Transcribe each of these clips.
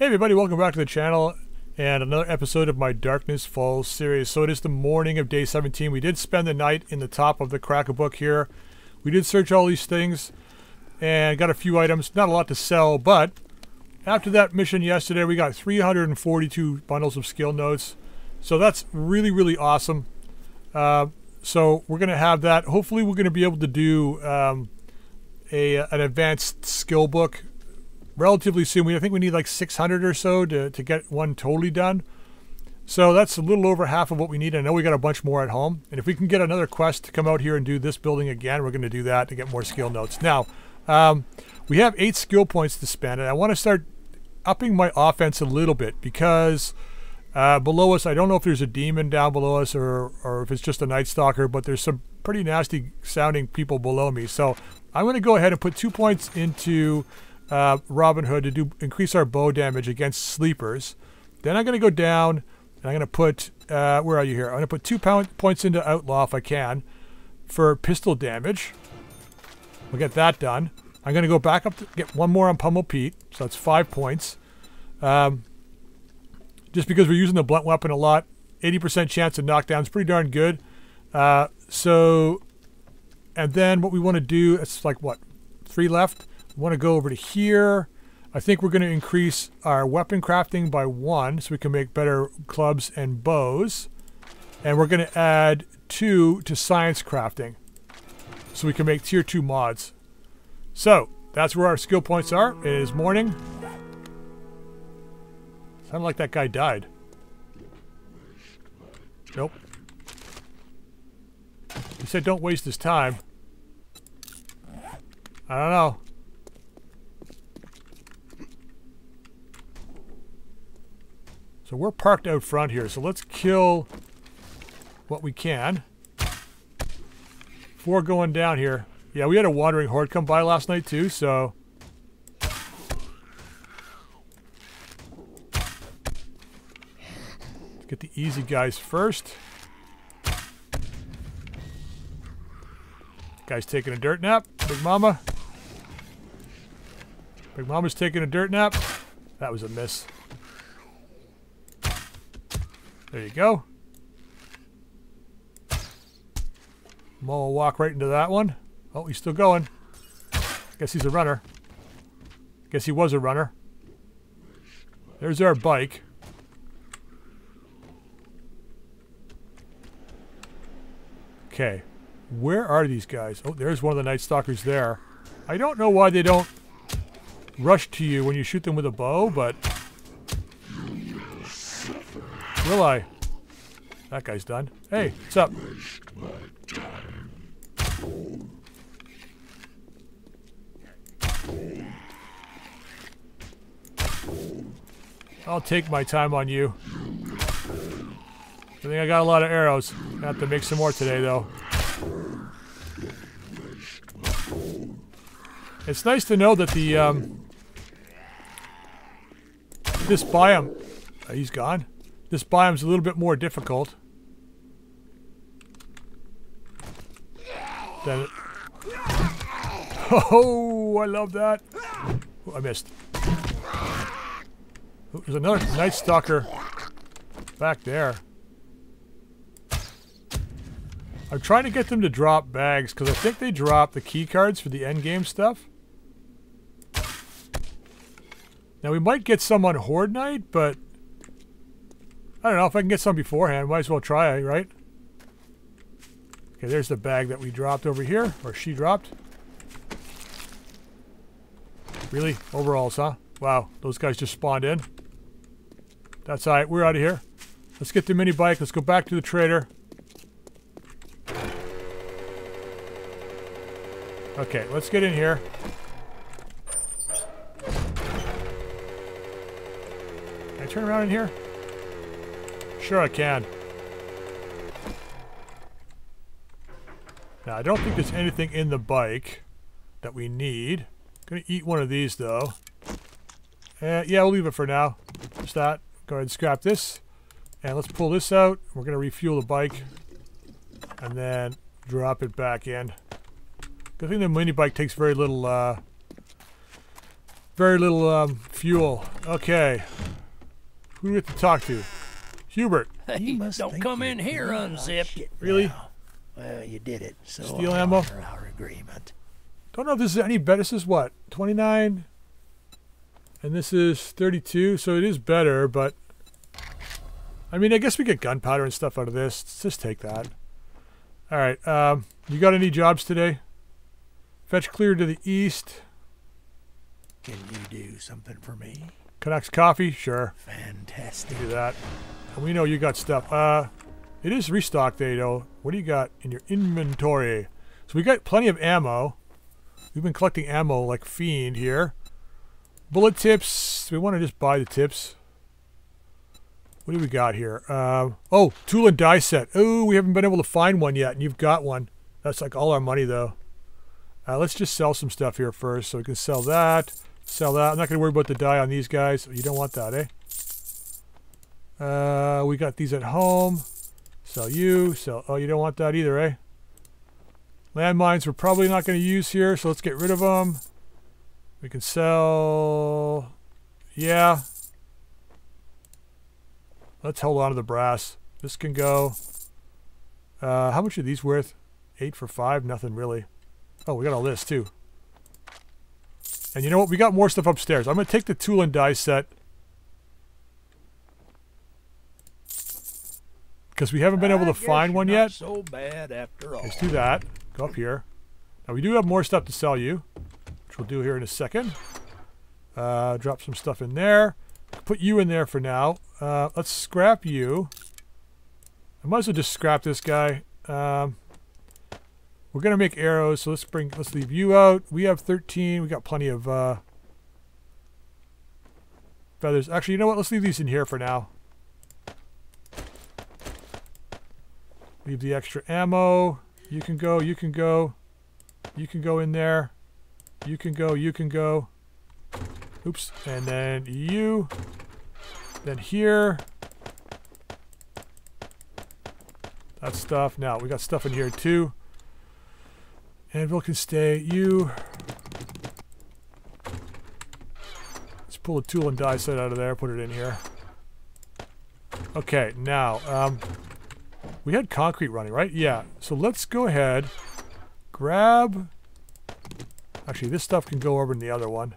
Hey everybody, welcome back to the channel and another episode of my Darkness Falls series. So it is the morning of day 17. We did spend the night in the top of the Crack-a-Book here. We did search all these things and got a few items. Not a lot to sell, but after that mission yesterday, we got 342 bundles of skill notes. So that's really, really awesome. Uh, so we're going to have that. Hopefully we're going to be able to do um, a, an advanced skill book relatively soon. We I think we need like 600 or so to, to get one totally done. So that's a little over half of what we need. I know we got a bunch more at home. And if we can get another quest to come out here and do this building again, we're going to do that to get more skill notes. Now, um, we have eight skill points to spend, and I want to start upping my offense a little bit because uh, below us, I don't know if there's a demon down below us or, or if it's just a Night Stalker, but there's some pretty nasty sounding people below me. So I'm going to go ahead and put two points into uh, Robin Hood to do increase our bow damage against sleepers. Then I'm going to go down and I'm going to put, uh, where are you here? I'm going to put two points into Outlaw if I can for pistol damage. We'll get that done. I'm going to go back up to get one more on Pummel Pete, so that's five points. Um, just because we're using the blunt weapon a lot, 80% chance of knockdown is pretty darn good. Uh, so, and then what we want to do, it's like what, three left? Want to go over to here. I think we're going to increase our weapon crafting by one so we can make better clubs and bows. And we're going to add two to science crafting so we can make tier two mods. So that's where our skill points are. It is morning. Sounded like that guy died. Nope. He said don't waste his time. I don't know. So we're parked out front here, so let's kill what we can. Before going down here. Yeah, we had a wandering horde come by last night too, so... Let's get the easy guys first. Guy's taking a dirt nap. Big Mama. Big Mama's taking a dirt nap. That was a miss. There you go. Mo will walk right into that one. Oh, he's still going. Guess he's a runner. Guess he was a runner. There's our bike. Okay. Where are these guys? Oh, there's one of the Night Stalkers there. I don't know why they don't rush to you when you shoot them with a bow, but Will I? That guy's done. Hey, what's up? I'll take my time on you. I think I got a lot of arrows. I have to make some more today, though. It's nice to know that the, um, this biome, uh, he's gone. This biome's a little bit more difficult. Than Oh, I love that. Oh, I missed. Oh, there's another Night Stalker back there. I'm trying to get them to drop bags because I think they drop the key cards for the end game stuff. Now we might get some on Horde Night, but I don't know if I can get some beforehand. Might as well try, right? Okay, there's the bag that we dropped over here, or she dropped. Really? Overalls, huh? Wow, those guys just spawned in. That's alright, we're out of here. Let's get the mini bike, let's go back to the trader. Okay, let's get in here. Can I turn around in here? Sure I can. Now, I don't think there's anything in the bike that we need. Gonna eat one of these, though. Uh, yeah, we'll leave it for now. Just that. Go ahead and scrap this. And let's pull this out. We're gonna refuel the bike. And then drop it back in. Good thing the mini bike takes very little, uh, very little um, fuel. Okay. Who do we have to talk to? Hubert. Hey, don't come in here unzipped. Really? Now, well, you did it. So Steel I ammo? honor Our agreement. Don't know if this is any better. This is what? 29? And this is 32, so it is better, but... I mean, I guess we get gunpowder and stuff out of this. Let's just take that. Alright, um, you got any jobs today? Fetch clear to the east. Can you do something for me? Canucks coffee? Sure. Fantastic. Do that. We know you got stuff. Uh, it is restock day, though. What do you got in your inventory? So we got plenty of ammo. We've been collecting ammo like fiend here. Bullet tips. We want to just buy the tips. What do we got here? Um, oh, tool and die set. Oh, we haven't been able to find one yet, and you've got one. That's like all our money, though. Uh, let's just sell some stuff here first. So we can sell that, sell that. I'm not going to worry about the die on these guys. You don't want that, eh? Uh, we got these at home. Sell you. Sell. Oh, you don't want that either, eh? Landmines we're probably not going to use here, so let's get rid of them. We can sell. Yeah. Let's hold on to the brass. This can go. Uh, how much are these worth? Eight for five? Nothing really. Oh, we got all this too. And you know what? We got more stuff upstairs. I'm going to take the tool and die set. Because we haven't been able to find one yet. So bad after all. Let's do that. Go up here. Now we do have more stuff to sell you, which we'll do here in a second. Uh, drop some stuff in there. Put you in there for now. Uh, let's scrap you. I might as well just scrap this guy. Um, we're gonna make arrows, so let's bring let's leave you out. We have 13. We got plenty of uh, feathers. Actually, you know what? Let's leave these in here for now. Leave the extra ammo. You can go, you can go. You can go in there. You can go, you can go. Oops. And then you. Then here. That stuff. Now, we got stuff in here too. Anvil can stay. You. Let's pull a tool and die set out of there. Put it in here. Okay, now, um, we had concrete running, right? Yeah. So let's go ahead, grab. Actually, this stuff can go over in the other one.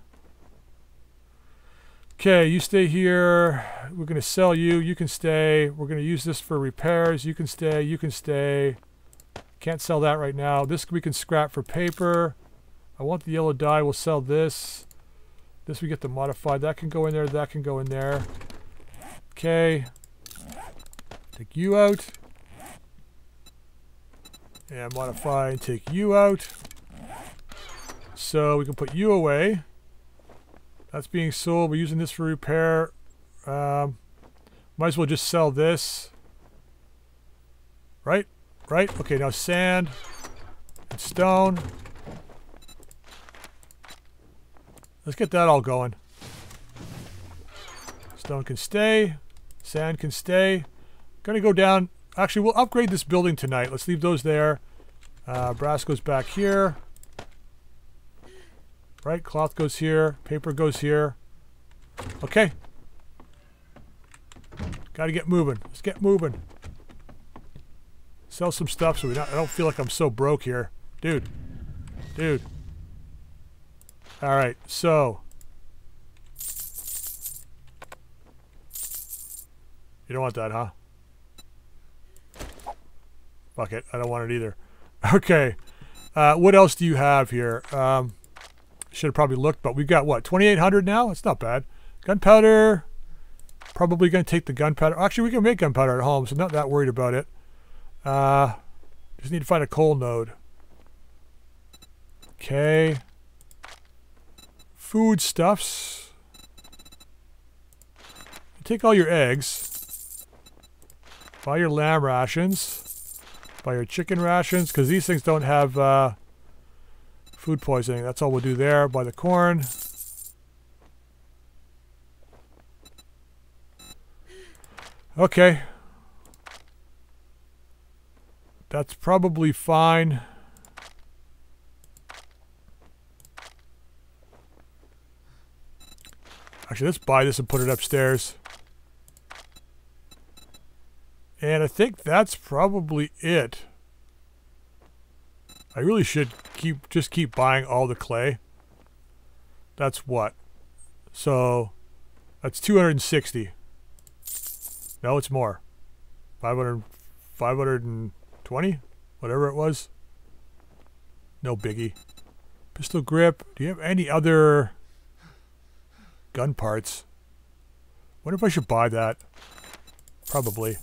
Okay, you stay here. We're going to sell you. You can stay. We're going to use this for repairs. You can stay. You can stay. Can't sell that right now. This we can scrap for paper. I want the yellow dye. We'll sell this. This we get to modify. That can go in there. That can go in there. Okay. Take you out. And modify and take you out. So we can put you away. That's being sold. We're using this for repair. Um, might as well just sell this. Right? Right? Okay, now sand and stone. Let's get that all going. Stone can stay. Sand can stay. Gonna go down. Actually, we'll upgrade this building tonight. Let's leave those there. Uh, brass goes back here. Right, cloth goes here. Paper goes here. Okay. Got to get moving. Let's get moving. Sell some stuff so we not, I don't feel like I'm so broke here. Dude. Dude. All right, so. You don't want that, huh? Fuck it. I don't want it either. Okay. Uh, what else do you have here? Um, should have probably looked, but we've got what, 2,800 now? That's not bad. Gunpowder. Probably going to take the gunpowder. Actually, we can make gunpowder at home, so not that worried about it. Uh, just need to find a coal node. Okay. Foodstuffs. Take all your eggs. Buy your lamb rations. Buy your chicken rations, because these things don't have uh, food poisoning. That's all we'll do there. Buy the corn. Okay. That's probably fine. Actually, let's buy this and put it upstairs. And I think that's probably it. I really should keep just keep buying all the clay. That's what? So that's 260. No, it's more. 500, 520? Whatever it was. No biggie. Pistol grip. Do you have any other gun parts? Wonder if I should buy that. Probably.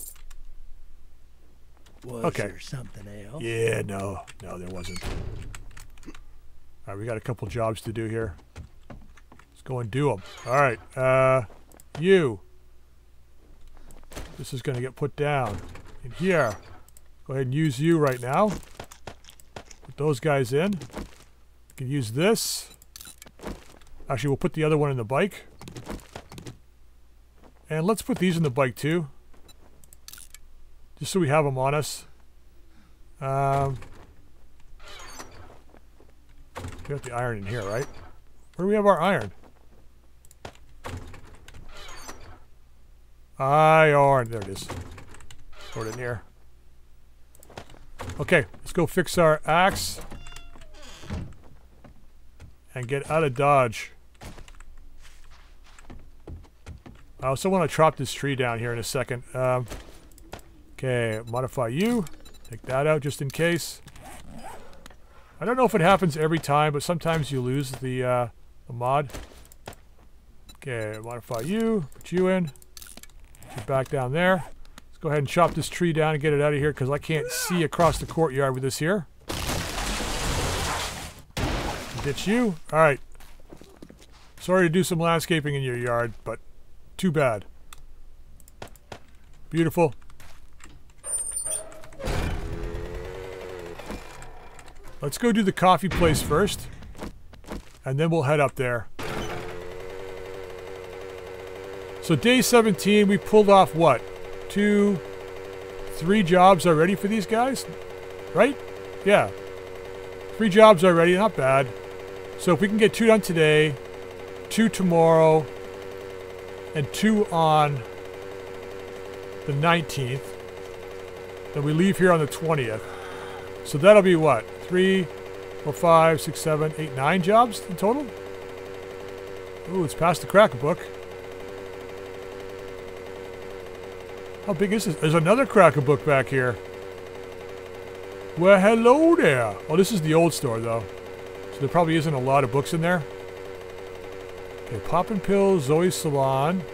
Was Okay. there something else? Yeah, no. No, there wasn't. Alright, we got a couple jobs to do here. Let's go and do them. Alright, uh, you. This is going to get put down in here. Go ahead and use you right now. Put those guys in. We can use this. Actually, we'll put the other one in the bike. And let's put these in the bike too. Just so we have them on us. Um, we got the iron in here, right? Where do we have our iron? Iron. There it is. Put it in here. Okay, let's go fix our axe. And get out of Dodge. I also want to chop this tree down here in a second. Um, okay, modify you. Take that out just in case. I don't know if it happens every time, but sometimes you lose the, uh, the mod. Okay, modify you. Put you in. You back down there. Go ahead and chop this tree down and get it out of here because I can't see across the courtyard with this here. Ditch you. All right. Sorry to do some landscaping in your yard, but too bad. Beautiful. Let's go do the coffee place first. And then we'll head up there. So day 17, we pulled off what? Two, three jobs already for these guys? Right? Yeah. Three jobs already, not bad. So if we can get two done today, two tomorrow, and two on the 19th, then we leave here on the 20th. So that'll be what? Three, four, five, six, seven, eight, nine jobs in total? Ooh, it's past the Crack-a-Book. How big is this? There's another Crack-a-Book back here. Well, hello there. Oh, this is the old store, though. So there probably isn't a lot of books in there. Okay, Poppin' Pills, Zoe's Salon.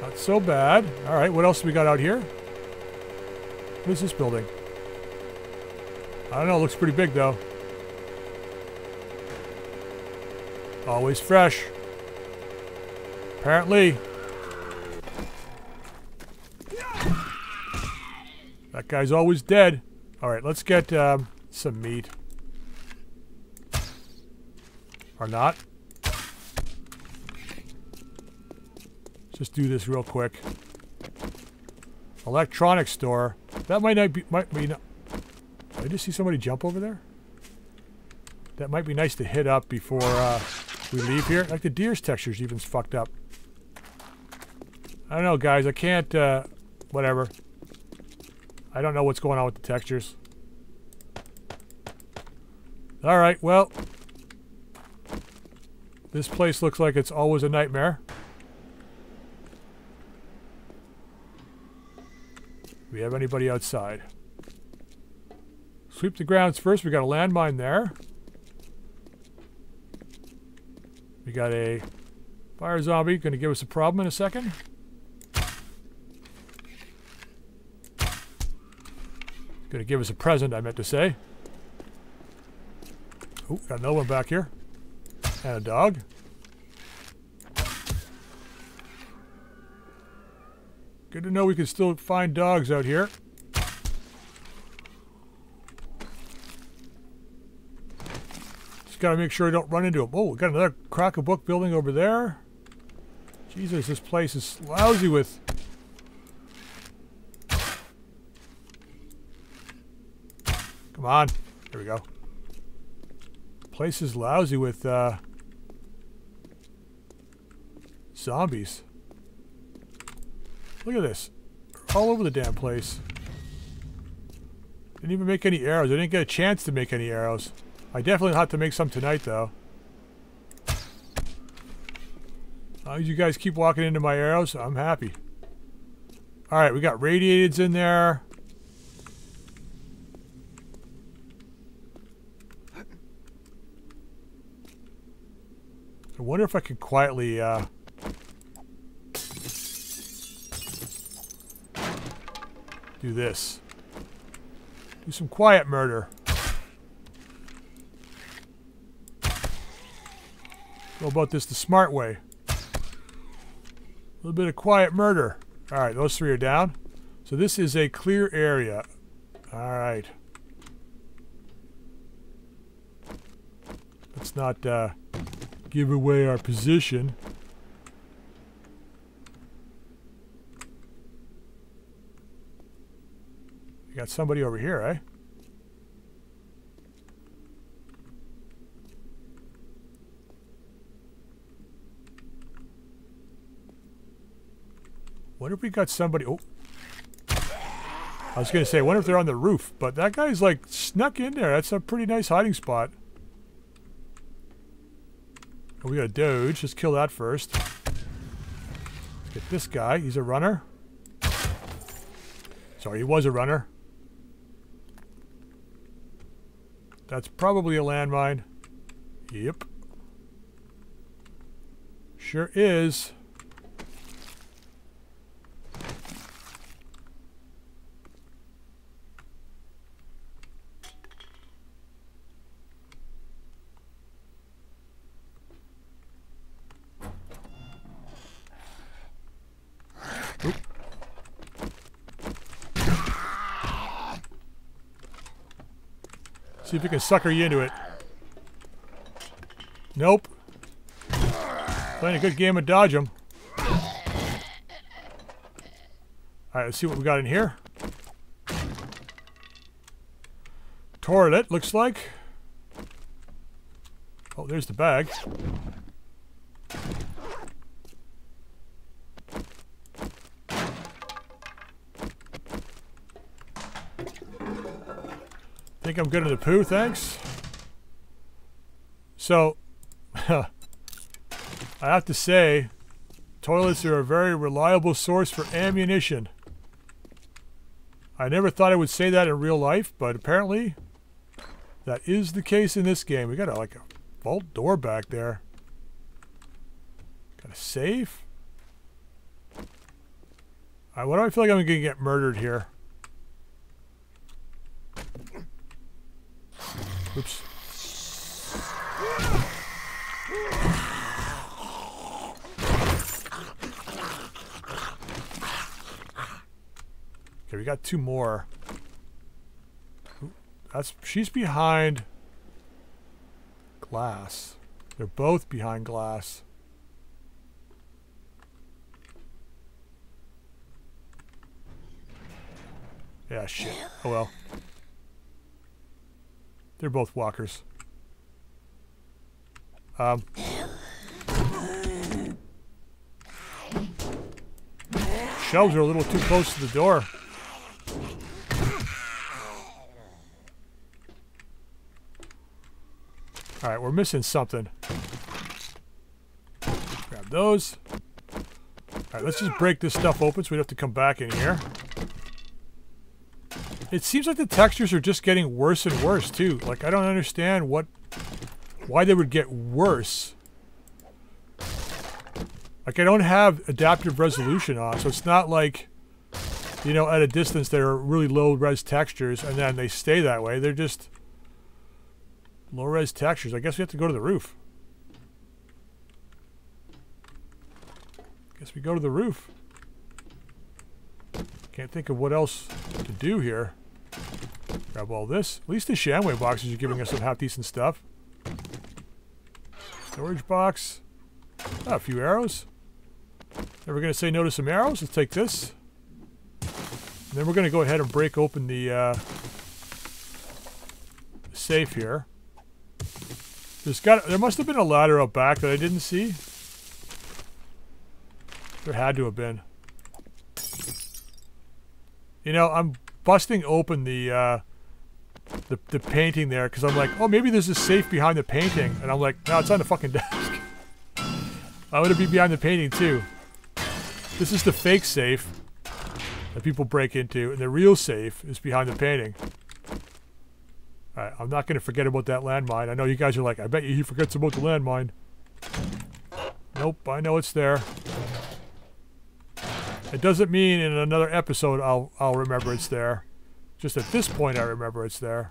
Not so bad. All right, what else we got out here? What is this building? I don't know, looks pretty big though. Always fresh. Apparently. Guy's always dead. Alright, let's get um, some meat. Or not. Just do this real quick. Electronics store. That might not be might be not did I just see somebody jump over there? That might be nice to hit up before uh, we leave here. Like the deer's texture's even fucked up. I don't know, guys. I can't, uh, whatever. I don't know what's going on with the textures. Alright, well. This place looks like it's always a nightmare. We have anybody outside? Sweep the grounds first. We got a landmine there. We got a fire zombie. Going to give us a problem in a second. To give us a present, I meant to say. Oh, got another one back here. And a dog. Good to know we can still find dogs out here. Just gotta make sure I don't run into them. Oh, we got another crack a book building over there. Jesus, this place is lousy with... Come on. Here we go. Place is lousy with, uh... Zombies. Look at this. All over the damn place. Didn't even make any arrows. I didn't get a chance to make any arrows. I definitely have to make some tonight, though. As you guys keep walking into my arrows, I'm happy. Alright, we got radiateds in there. I wonder if I could quietly, uh... Do this. Do some quiet murder. Go about this the smart way. A little bit of quiet murder. Alright, those three are down. So this is a clear area. Alright. Let's not uh, give away our position. We got somebody over here, eh? What if we got somebody... Oh. I was going to say, I wonder if they're on the roof, but that guy's like snuck in there. That's a pretty nice hiding spot. Oh, we got a doge. Let's kill that first. Let's get this guy. He's a runner. Sorry, he was a runner. That's probably a landmine. Yep. Sure is. See if we can sucker you into it. Nope. Playing a good game of dodge them. Alright, let's see what we got in here. Toilet, looks like. Oh, there's the bag. I'm good at the poo, thanks. So, I have to say, toilets are a very reliable source for ammunition. I never thought I would say that in real life, but apparently that is the case in this game. We got a, like a vault door back there. Got a safe. Alright, what do I feel like I'm going to get murdered here? Oops. Okay, we got two more. That's she's behind glass. They're both behind glass. Yeah, shit. Oh well. They're both walkers. Um. Shelves are a little too close to the door. Alright, we're missing something. Grab those. Alright, let's just break this stuff open so we don't have to come back in here. It seems like the textures are just getting worse and worse, too. Like, I don't understand what... Why they would get worse. Like, I don't have adaptive resolution on, so it's not like... You know, at a distance, they're really low-res textures, and then they stay that way. They're just... Low-res textures. I guess we have to go to the roof. Guess we go to the roof. Can't think of what else to do here. Grab all this. At least the Shamway boxes are giving us some half-decent stuff. Storage box. Ah, a few arrows. We're going to say no to some arrows. Let's take this. And then we're going to go ahead and break open the uh, safe here. There's got there must have been a ladder up back that I didn't see. There had to have been. You know, I'm busting open the uh, the, the painting there because I'm like, oh, maybe there's a safe behind the painting. And I'm like, no, it's on the fucking desk. I want to be behind the painting too. This is the fake safe that people break into, and the real safe is behind the painting. Alright, I'm not going to forget about that landmine. I know you guys are like, I bet you he forgets about the landmine. Nope, I know it's there. It doesn't mean in another episode I'll I'll remember it's there. Just at this point I remember it's there.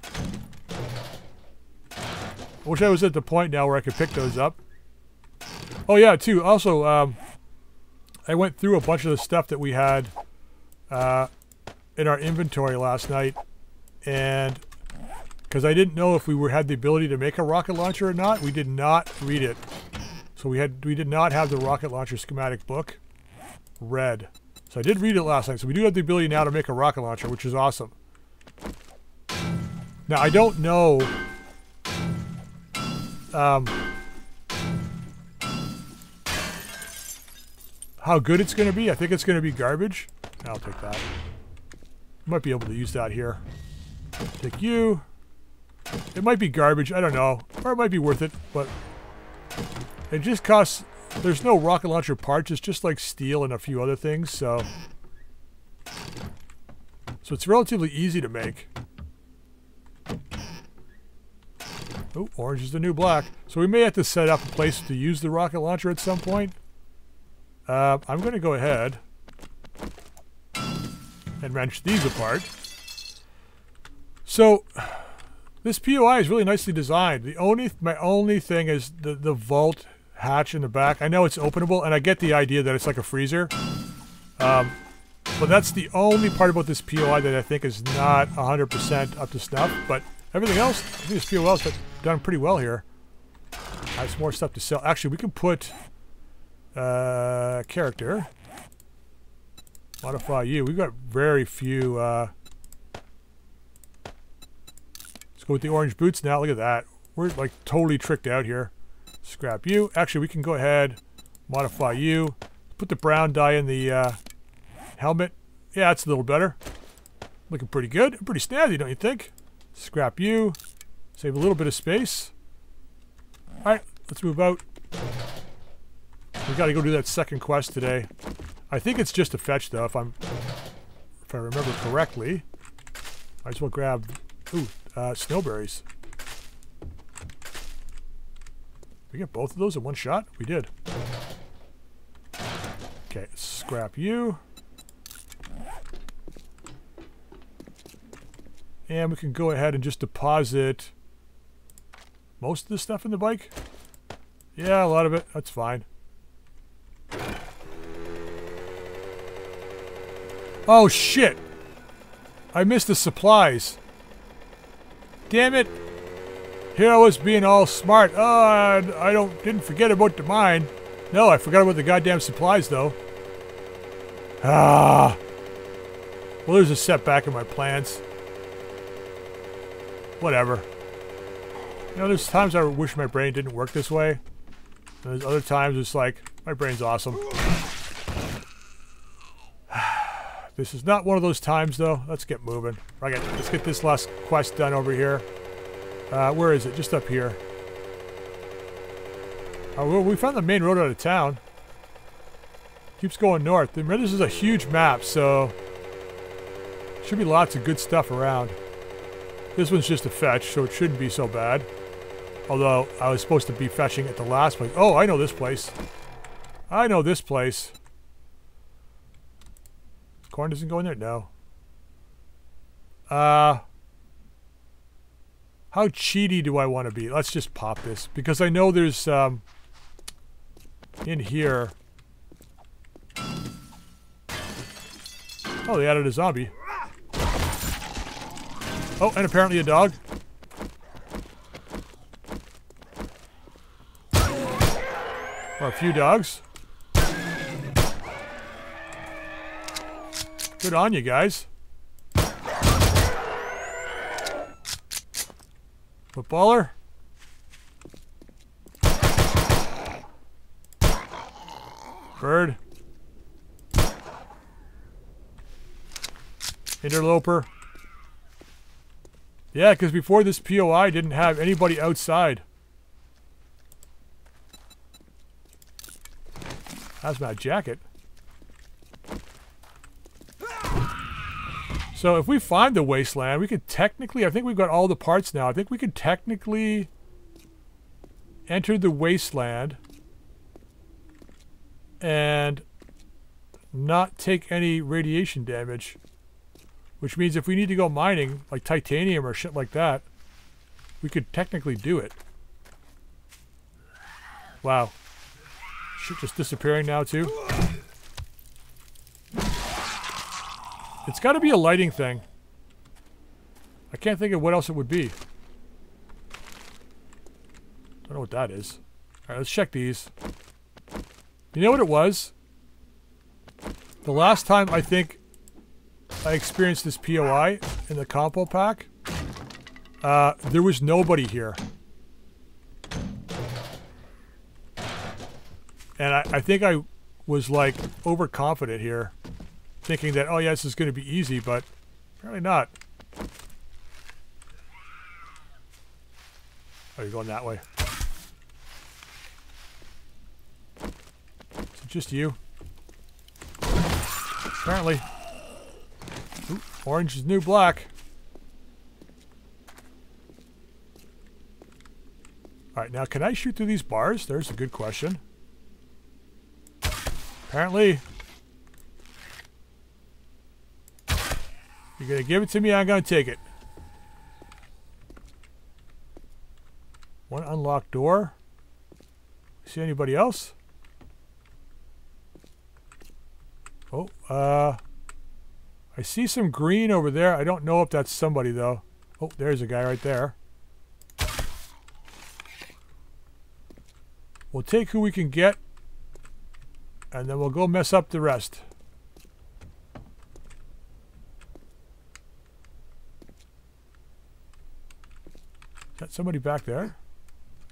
I wish I was at the point now where I could pick those up. Oh yeah, too. Also, um, I went through a bunch of the stuff that we had uh, in our inventory last night, and because I didn't know if we were had the ability to make a rocket launcher or not, we did not read it. So we had we did not have the rocket launcher schematic book read. So I did read it last night. So we do have the ability now to make a rocket launcher, which is awesome. Now I don't know. Um, how good it's going to be. I think it's going to be garbage. I'll take that. Might be able to use that here. Take you. It might be garbage. I don't know. Or it might be worth it. But it just costs... There's no rocket launcher parts. It's just like steel and a few other things. So... So it's relatively easy to make. Oh, orange is the new black. So we may have to set up a place to use the rocket launcher at some point. Uh, I'm going to go ahead and wrench these apart. So this POI is really nicely designed. The only my only thing is the the vault hatch in the back. I know it's openable, and I get the idea that it's like a freezer. Um, but that's the only part about this POI that I think is not 100% up to snuff. But everything else, I think this POI is done pretty well here. I have some more stuff to sell. Actually, we can put uh, character. Modify you. We've got very few. Uh, let's go with the orange boots now. Look at that. We're like totally tricked out here. Scrap you. Actually, we can go ahead, modify you. Put the brown dye in the uh, helmet. Yeah, that's a little better. Looking pretty good. Pretty snazzy, don't you think? Scrap you. Save a little bit of space. Alright, let's move out. We gotta go do that second quest today. I think it's just a fetch though, if I'm if I remember correctly. Might as well grab ooh, uh, snowberries. We get both of those in one shot? We did. Okay, scrap you. And we can go ahead and just deposit most of the stuff in the bike. Yeah, a lot of it. That's fine. Oh, shit. I missed the supplies. Damn it. Here I was being all smart. Oh, I don't didn't forget about the mine. No, I forgot about the goddamn supplies, though. Ah. Well, there's a setback in my plans. Whatever. You know, there's times I wish my brain didn't work this way. And there's other times it's like, my brain's awesome. this is not one of those times, though. Let's get moving. Right, let's get this last quest done over here. Uh, where is it? Just up here. Oh, we found the main road out of town. Keeps going north. Remember, this is a huge map, so... Should be lots of good stuff around. This one's just a fetch, so it shouldn't be so bad. Although, I was supposed to be fetching at the last place. Oh, I know this place. I know this place. Corn doesn't go in there? No. Uh... How cheaty do I want to be? Let's just pop this. Because I know there's, um... In here... Oh, they added a zombie. Oh, and apparently a dog. Or a few dogs. Good on you guys. Footballer. Bird. Interloper. Yeah, because before this POI didn't have anybody outside. Hazmat jacket. So if we find the wasteland, we could technically, I think we've got all the parts now. I think we could technically enter the wasteland and not take any radiation damage. Which means if we need to go mining, like titanium or shit like that, we could technically do it. Wow. Shit just disappearing now too. It's got to be a lighting thing. I can't think of what else it would be. I don't know what that is. Alright, let's check these. You know what it was? The last time I think I experienced this POI in the compo pack, uh, there was nobody here. And I, I think I was like overconfident here thinking that, oh yeah, this is going to be easy, but apparently not. Oh, you're going that way. Is it just you? Apparently. Orange is new black. Alright, now can I shoot through these bars? There's a good question. Apparently. You're gonna give it to me, I'm gonna take it. One unlocked door. See anybody else? Oh, uh... I see some green over there. I don't know if that's somebody, though. Oh, there's a guy right there. We'll take who we can get, and then we'll go mess up the rest. Is that somebody back there?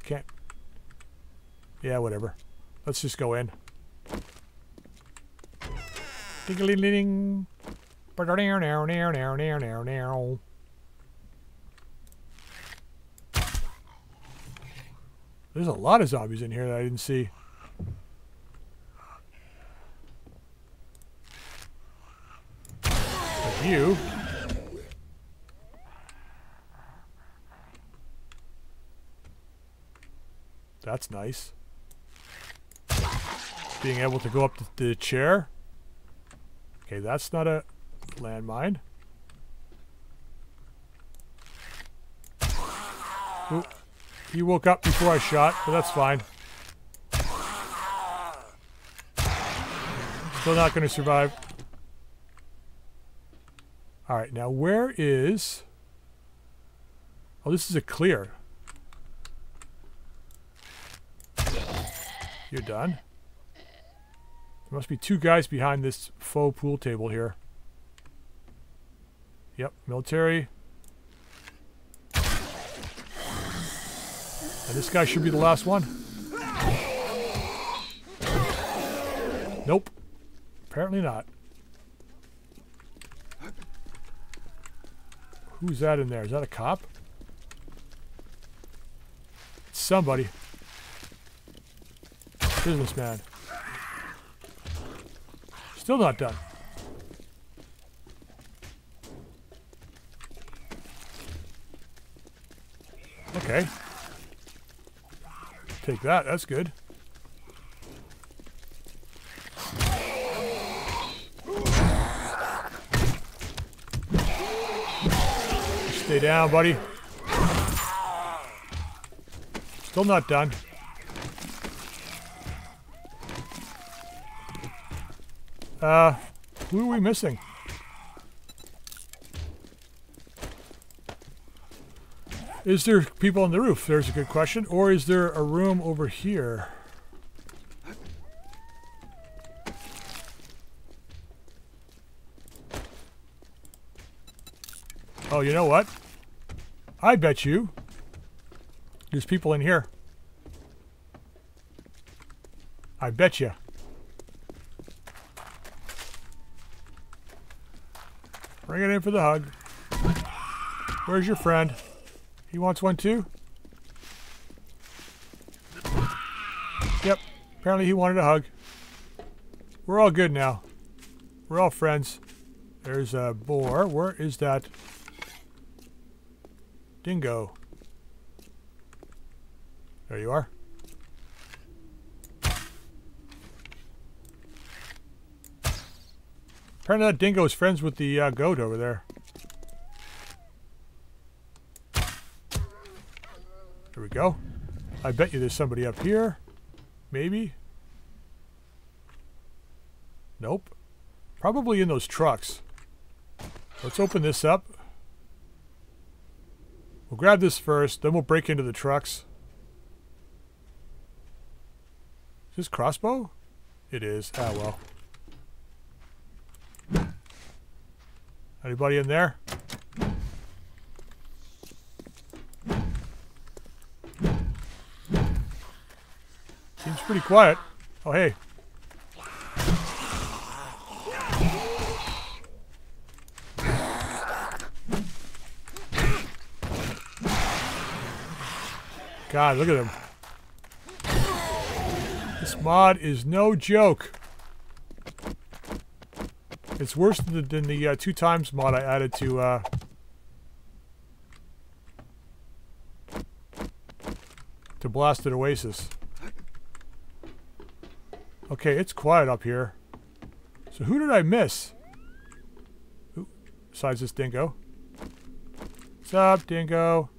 Can't. Yeah, whatever. Let's just go in. ding a ling ding There's a lot of zombies in here that I didn't see. Like you. That's nice. Being able to go up the, the chair. Okay, that's not a landmine. He woke up before I shot, but that's fine. Still not going to survive. Alright, now where is... Oh, this is a clear. You're done. There must be two guys behind this faux pool table here. Yep, military. And this guy should be the last one. Nope. Apparently not. Who's that in there? Is that a cop? It's somebody. Businessman. Still not done. Okay. Take that, that's good. Stay down, buddy. Still not done. Uh, who are we missing? Is there people on the roof? There's a good question. Or is there a room over here? Oh, you know what? I bet you there's people in here. I bet you. Bring it in for the hug. Where's your friend? He wants one too? Yep. Apparently he wanted a hug. We're all good now. We're all friends. There's a boar. Where is that? Dingo. There you are. Apparently that dingo is friends with the uh, goat over there. We go. I bet you there's somebody up here. Maybe. Nope. Probably in those trucks. Let's open this up. We'll grab this first, then we'll break into the trucks. Is this crossbow? It is. Ah, well. Anybody in there? Pretty quiet. Oh, hey. God, look at him. This mod is no joke. It's worse than the, than the uh, two times mod I added to uh, to Blasted Oasis. Okay, it's quiet up here. So who did I miss? Besides this dingo. What's up, dingo?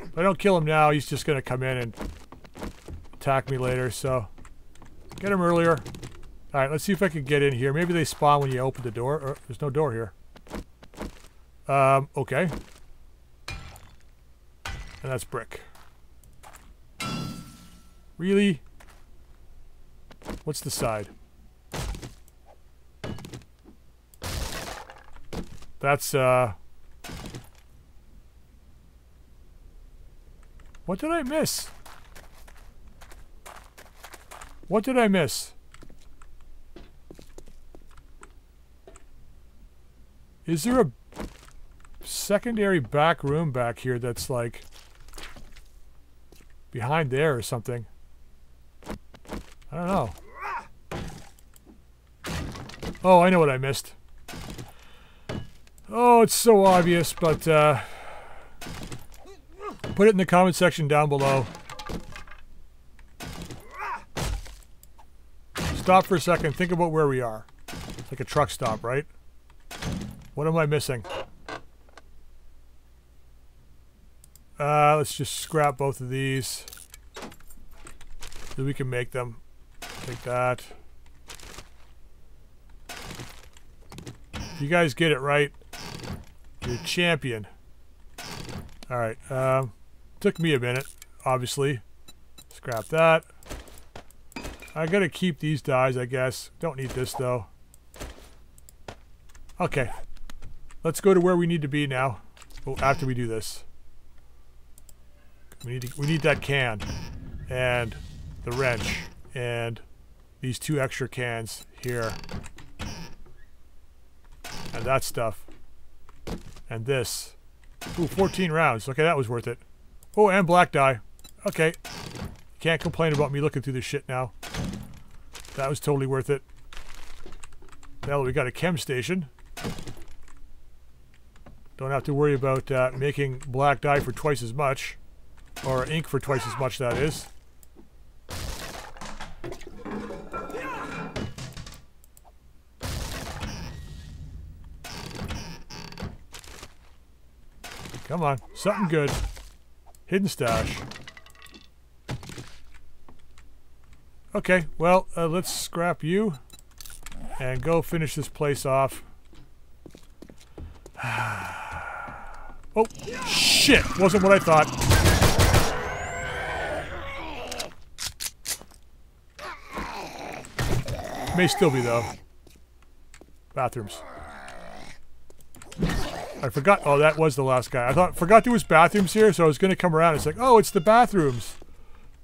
If I don't kill him now, he's just gonna come in and attack me later, so get him earlier. Alright, let's see if I can get in here. Maybe they spawn when you open the door. Or, there's no door here. Um, okay. And that's brick. Really? What's the side? That's, uh... What did I miss? What did I miss? Is there a secondary back room back here that's like behind there or something? I don't know. Oh, I know what I missed. Oh, it's so obvious, but uh, put it in the comment section down below. Stop for a second. Think about where we are. It's like a truck stop, right? What am I missing? Uh, let's just scrap both of these. So we can make them. Take that. You guys get it right, you're champion. Alright, um, took me a minute, obviously. Scrap that. I gotta keep these dies, I guess. Don't need this, though. Okay, Let's go to where we need to be now. Oh, after we do this. We need to, we need that can and the wrench and these two extra cans here. And that stuff. And this. Ooh, 14 rounds. Okay, that was worth it. Oh, and black dye. Okay. Can't complain about me looking through this shit now. That was totally worth it. Now we got a chem station. Don't have to worry about uh, making black dye for twice as much. Or ink for twice as much, that is. Come on, something good. Hidden stash. Okay, well, uh, let's scrap you and go finish this place off. Oh, shit! Wasn't what I thought. May still be, though. Bathrooms. I forgot. Oh, that was the last guy. I thought forgot there was bathrooms here, so I was going to come around. It's like, oh, it's the bathrooms.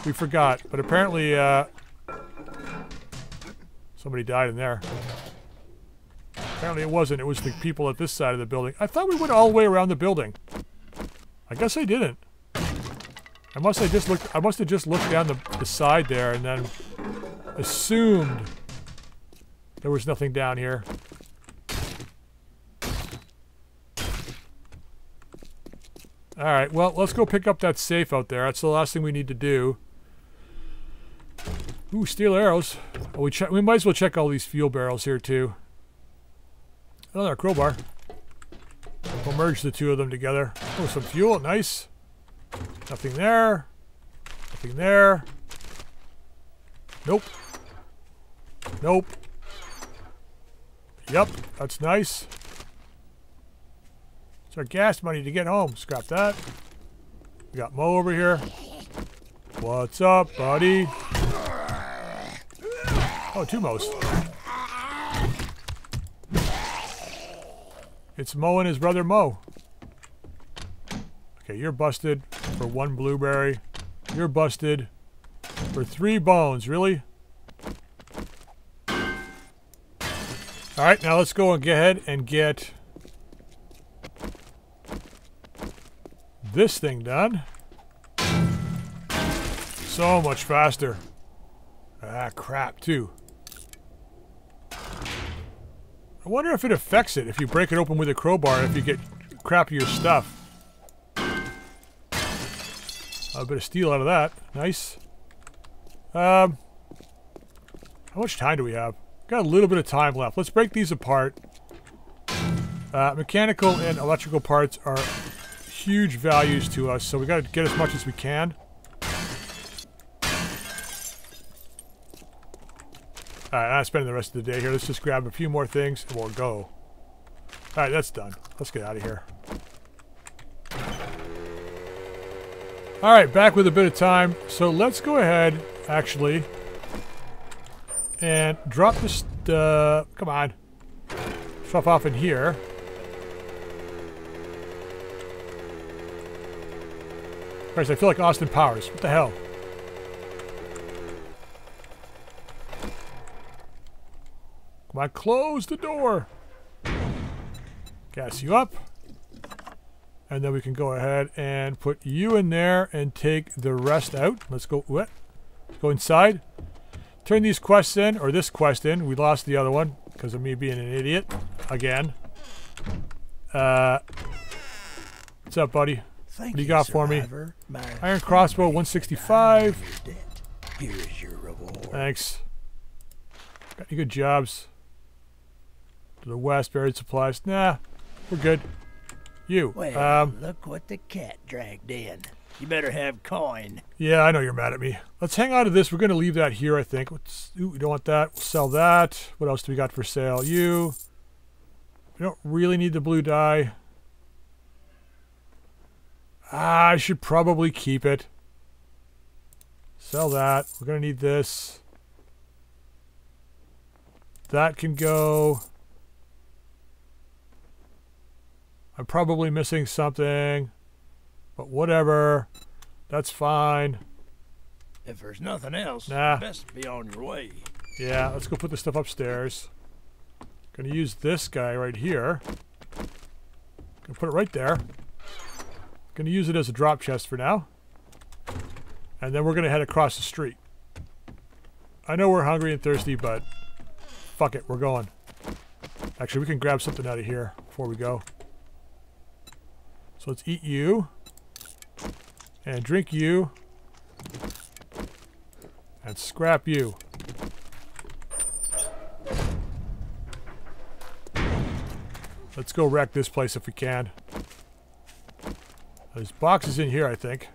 We forgot, but apparently, uh, somebody died in there. Apparently it wasn't. It was the people at this side of the building. I thought we went all the way around the building. I guess I didn't. I must have just looked. I must have just looked down the, the side there and then assumed there was nothing down here. All right. Well, let's go pick up that safe out there. That's the last thing we need to do. Ooh, steel arrows. Oh, we. We might as well check all these fuel barrels here too. Another crowbar. We'll merge the two of them together. Oh, some fuel. Nice. Nothing there. Nothing there. Nope. Nope. Yep, that's nice. It's our gas money to get home. Scrap that. We got Mo over here. What's up, buddy? Oh, two Mo's. It's Mo and his brother Mo. Okay, you're busted for one blueberry. You're busted for three bones. Really? All right, now let's go and get ahead and get this thing done. So much faster. Ah, crap, too. I wonder if it affects it if you break it open with a crowbar if you get crappier stuff. A bit of steel out of that. Nice. Um, how much time do we have? Got a little bit of time left. Let's break these apart. Uh, mechanical and electrical parts are huge values to us, so we got to get as much as we can. Alright, I'm spending the rest of the day here. Let's just grab a few more things and we'll go. Alright, that's done. Let's get out of here. Alright, back with a bit of time. So let's go ahead, actually, and drop this, uh, come on. Stuff off in here. Christ, I feel like Austin Powers. What the hell? Come on, close the door. Gas you up. And then we can go ahead and put you in there and take the rest out. Let's go, what? Let's go inside. Turn these quests in, or this quest in. We lost the other one because of me being an idiot. Again. Uh, what's up, buddy? Thank What do you got for me? Iron crossbow, 165. Here's your reward. Thanks. Got any good jobs? To the west, buried supplies. Nah, we're good. You. Well, Um, look what the cat dragged in. You better have coin. yeah, I know you're mad at me. Let's hang on to this. We're going to leave that here, I think. Let's, ooh, we don't want that. We'll sell that. What else do we got for sale? You. We don't really need the blue dye. Ah, I should probably keep it. Sell that. We're going to need this. That can go. I'm probably missing something. But whatever. That's fine. If there's nothing else, Nah. best be on your way. Yeah, let's go put this stuff upstairs. Gonna use this guy right here. Gonna put it right there. Gonna use it as a drop chest for now. And then we're gonna head across the street. I know we're hungry and thirsty, but fuck it, we're going. Actually, we can grab something out of here before we go. So let's eat you. And drink you. And scrap you. Let's go wreck this place if we can. There's boxes in here, I think.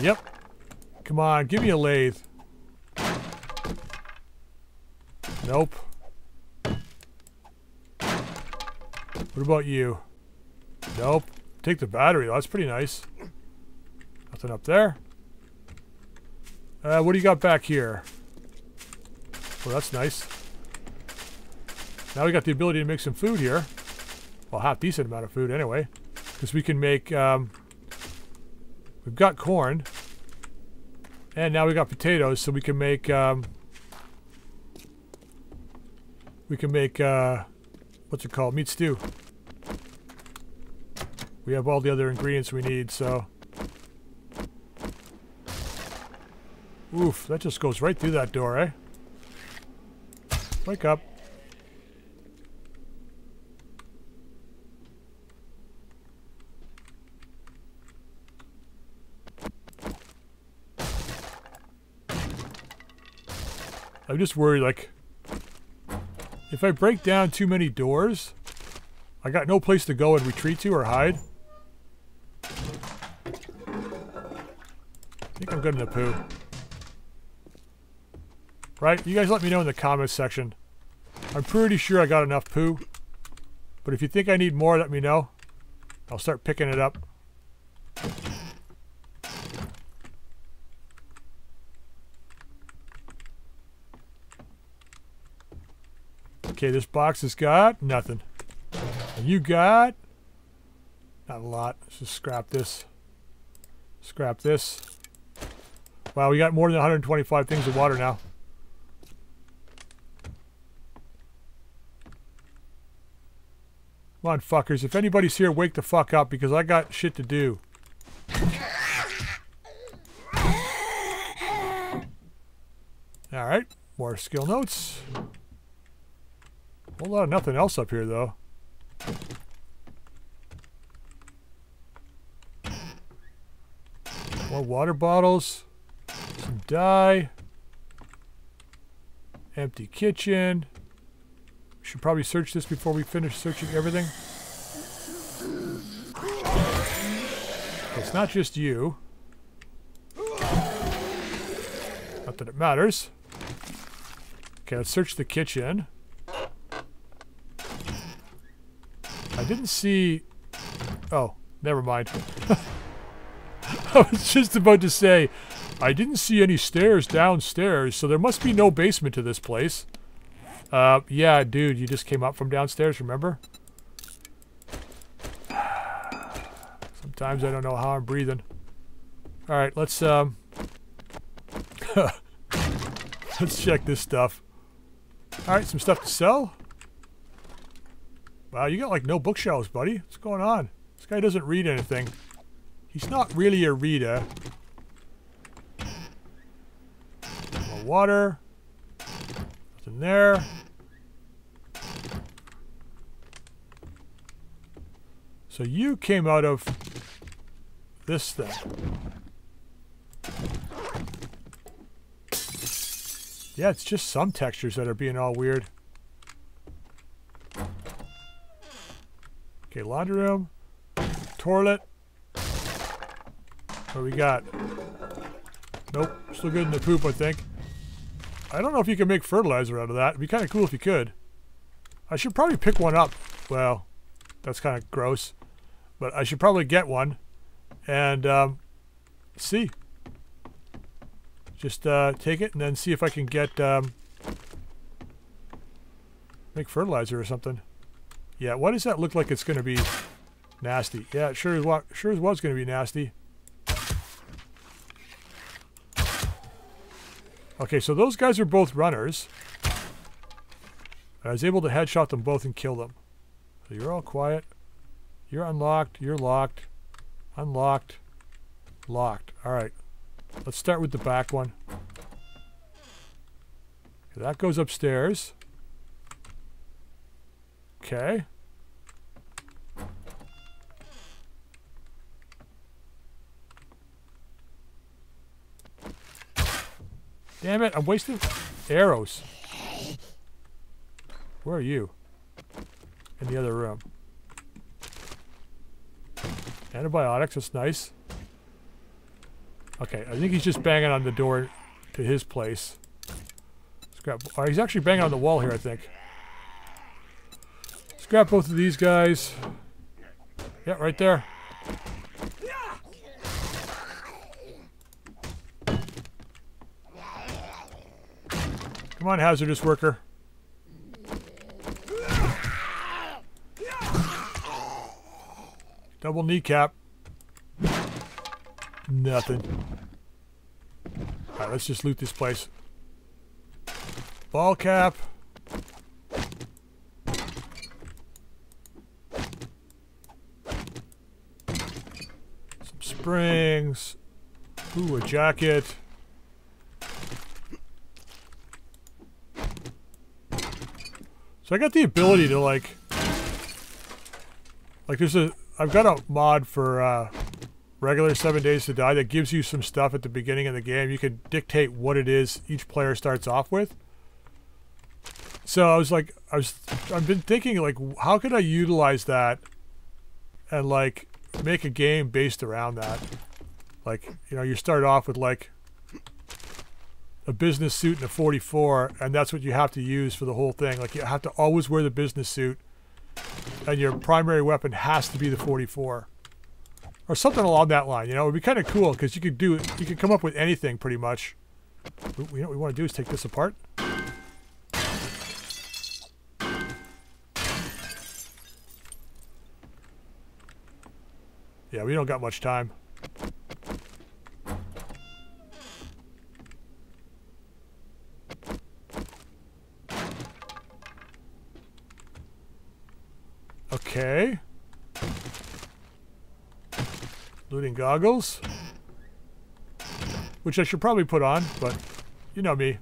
Yep. Come on, give me a lathe. Nope. What about you? Nope. Take the battery. That's pretty nice. Nothing up there. Uh, what do you got back here? Well, that's nice. Now we got the ability to make some food here. Well, half decent amount of food anyway. Because we can make, um, we've got corn. And now we got potatoes, so we can make, um, we can make, uh, what's it called? Meat stew. We have all the other ingredients we need, so. Oof, that just goes right through that door, eh? Wake up. I'm just worried, like, if I break down too many doors, I got no place to go and retreat to or hide. I think I'm good in the poo. Right? You guys let me know in the comments section. I'm pretty sure I got enough poo. But if you think I need more, let me know. I'll start picking it up. Okay, this box has got nothing. You got not a lot. Let's just scrap this. Scrap this. Wow, we got more than 125 things of water now. Come on, fuckers. If anybody's here, wake the fuck up because I got shit to do. Alright, more skill notes. Whole lot of nothing else up here, though. More water bottles. Some dye. Empty kitchen. Should probably search this before we finish searching everything. It's not just you. Not that it matters. Okay, let's search the kitchen. Didn't see... Oh, never mind. I was just about to say, I didn't see any stairs downstairs, so there must be no basement to this place. Uh, yeah, dude, you just came up from downstairs, remember? Sometimes I don't know how I'm breathing. Alright, let's, um... let's check this stuff. Alright, some stuff to sell. Wow, you got like no bookshelves, buddy. What's going on? This guy doesn't read anything. He's not really a reader. More water. Nothing there. So you came out of this thing. Yeah, it's just some textures that are being all weird. Okay, laundry room. Toilet. What we got? Nope. Still good in the poop, I think. I don't know if you can make fertilizer out of that. It'd be kind of cool if you could. I should probably pick one up. Well, that's kind of gross. But I should probably get one. And, um, see. Just, uh, take it and then see if I can get, um, make fertilizer or something. Yeah, why does that look like it's going to be nasty? Yeah, it sure as, well, sure as was going to be nasty. Okay, so those guys are both runners. I was able to headshot them both and kill them. So you're all quiet. You're unlocked. You're locked. Unlocked. Locked. Alright. Let's start with the back one. That goes upstairs. Okay. Damn it, I'm wasting arrows. Where are you? In the other room. Antibiotics, that's nice. Okay, I think he's just banging on the door to his place. Oh, he's actually banging on the wall here, I think. Scrap both of these guys. Yeah, right there. Come on, hazardous worker. Double kneecap. Nothing. Alright, let's just loot this place. Ball cap. Springs. Ooh, a jacket. So I got the ability to like, like there's a, I've got a mod for uh, regular Seven Days to Die that gives you some stuff at the beginning of the game. You can dictate what it is each player starts off with. So I was like, I was, I've been thinking like, how could I utilize that and like make a game based around that? Like, you know, you start off with like a business suit and a 44, and that's what you have to use for the whole thing. Like, you have to always wear the business suit, and your primary weapon has to be the 44 or something along that line. You know, it would be kind of cool because you could do you could come up with anything pretty much. We, know what we want to do is take this apart. Yeah, we don't got much time. Okay. Looting goggles. Which I should probably put on, but you know me.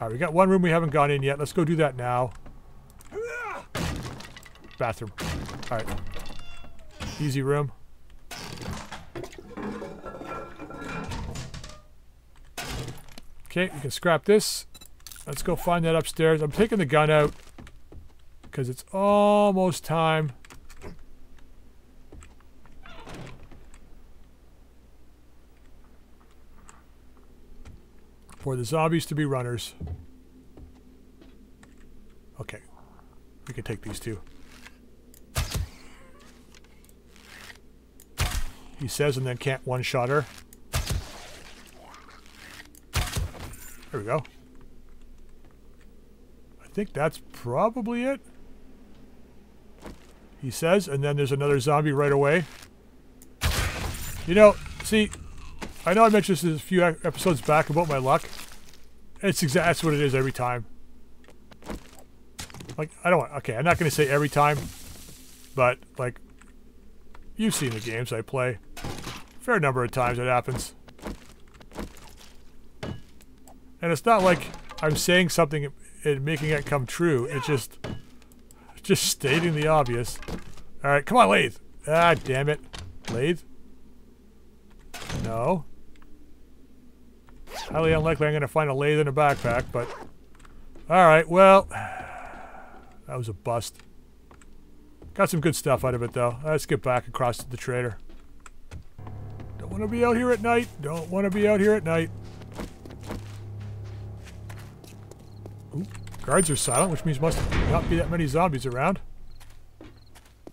Alright, we got one room we haven't gone in yet. Let's go do that now. Bathroom. Alright. Easy room. Okay, we can scrap this. Let's go find that upstairs. I'm taking the gun out because it's almost time. For the zombies to be runners. Okay. We can take these two. He says and then can't one-shot her. There we go. I think that's probably it. He says, and then there's another zombie right away. You know, see, I know I mentioned this a few episodes back about my luck. It's exactly what it is every time. Like, I don't want, okay, I'm not going to say every time, but, like, you've seen the games I play. Fair number of times it happens. And it's not like I'm saying something and making it come true. It's just, just stating the obvious. All right, come on, Lathe. Ah, damn it. Lathe? No. Highly unlikely I'm going to find a lathe in a backpack, but... Alright, well... That was a bust. Got some good stuff out of it, though. Let's get back across to the trader. Don't want to be out here at night. Don't want to be out here at night. Ooh, guards are silent, which means must not be that many zombies around.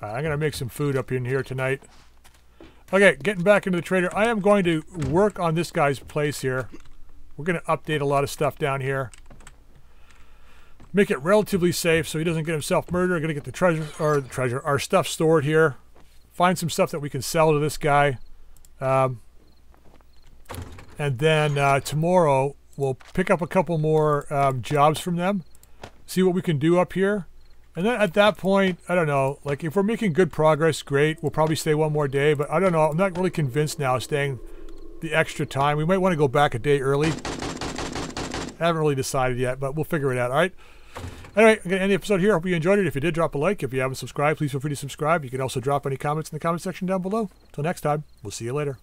Right, I'm going to make some food up in here tonight. Okay, getting back into the trader. I am going to work on this guy's place here. We're going to update a lot of stuff down here make it relatively safe so he doesn't get himself murdered. To get the treasure, or the treasure, our stuff stored here. Find some stuff that we can sell to this guy. Um, and then uh, tomorrow we'll pick up a couple more um, jobs from them. See what we can do up here. And then at that point, I don't know, like if we're making good progress, great. We'll probably stay one more day, but I don't know. I'm not really convinced now staying the extra time. We might want to go back a day early. I haven't really decided yet, but we'll figure it out. All right. Anyway, I'm going to end the episode here. Hope you enjoyed it. If you did, drop a like. If you haven't subscribed, please feel free to subscribe. You can also drop any comments in the comment section down below. Until next time, we'll see you later.